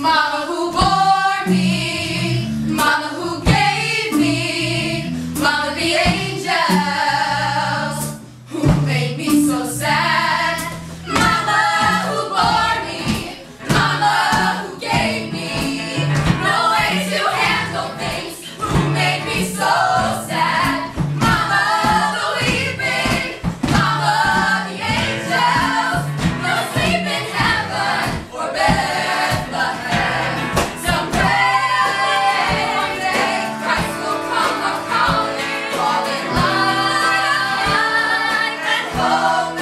Mama who bore me, Mama who gave me, Mama the angels who made me so sad. Mama who bore me, Mama who gave me, no way to handle things, who made me so volta.